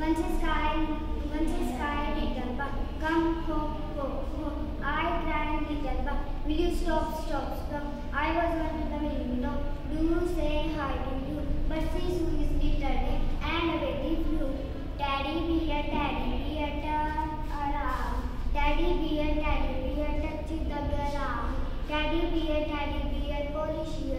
Once a sky, once a sky, little bug, come home, home, home. I cried, little bug, will you stop, stop, stop? I was under the window. Do you say hi to you? But see is little day and a baby flew. Daddy bear, daddy bear, turn around. Daddy bear, daddy bear, touch the ground. Daddy bear, daddy bear, polish